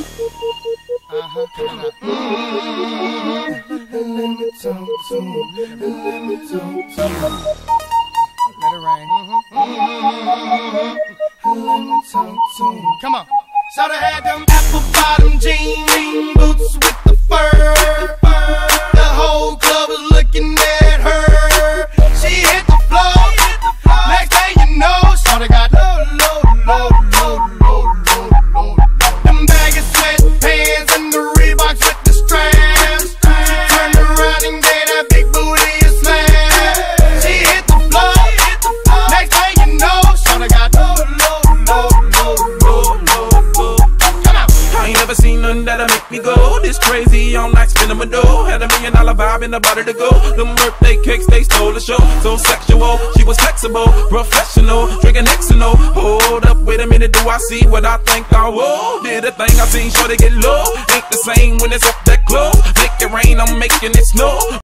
Uh-huh. Let it rain. To him. Come on. Shoulda had them apple bottom jean boots with nothing that'll make me go this crazy. I'm like spinning my dough. Had a million dollar vibe in the body to go. Them birthday cakes, they stole the show. So sexual, she was flexible, professional, drinking Xano. Hold up, wait a minute, do I see what I think I will? Did a thing I seen, sure to get low. Ain't the same when it's up that close. Make it rain, I'm making it snow.